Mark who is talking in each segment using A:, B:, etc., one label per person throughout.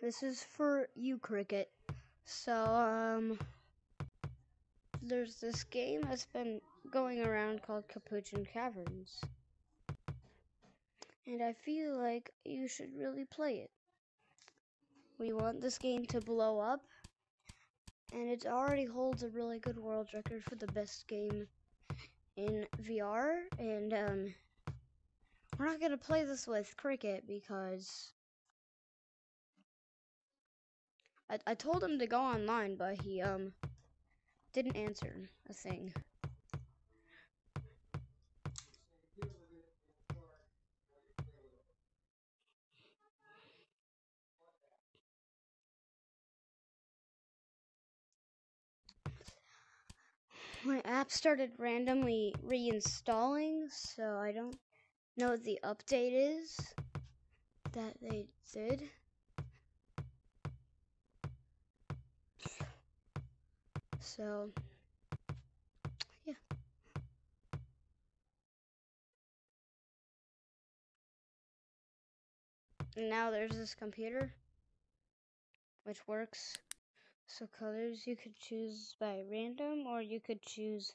A: this is for you, Cricket. So, um, there's this game that's been going around called Capuchin Caverns. And I feel like you should really play it. We want this game to blow up, and it already holds a really good world record for the best game in VR. And, um, we're not to play this with Cricket because I, I told him to go online, but he um didn't answer a thing. My app started randomly reinstalling, so I don't know what the update is that they did. So, yeah. And now there's this computer which works. So colors you could choose by random or you could choose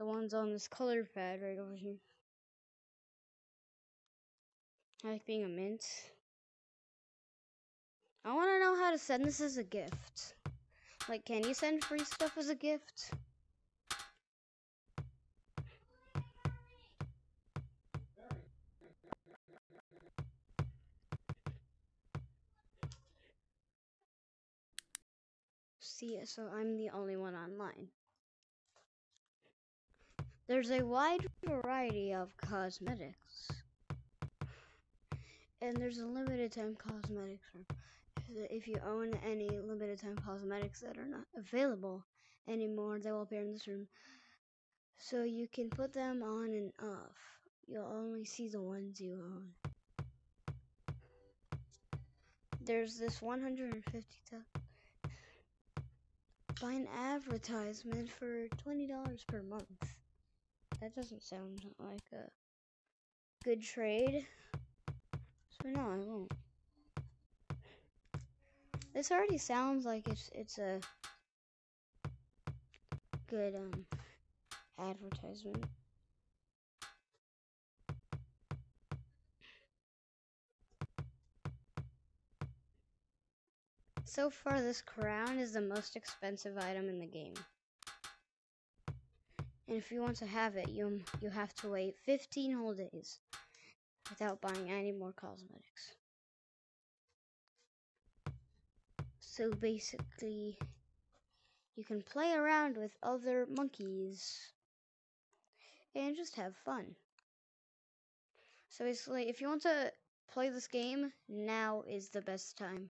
A: the ones on this color pad right over here. I like being a mint. I want to know how to send this as a gift. Like, can you send free stuff as a gift? See, so I'm the only one online. There's a wide variety of cosmetics. And there's a limited time cosmetics if you own any limited time cosmetics that are not available anymore, they will appear in this room. So you can put them on and off. You'll only see the ones you own. There's this 150 buy an advertisement for $20 per month. That doesn't sound like a good trade. So no, I won't. This already sounds like it's it's a good um advertisement. So far, this crown is the most expensive item in the game. And if you want to have it, you you have to wait 15 whole days without buying any more cosmetics. So basically, you can play around with other monkeys and just have fun. So basically, if you want to play this game, now is the best time.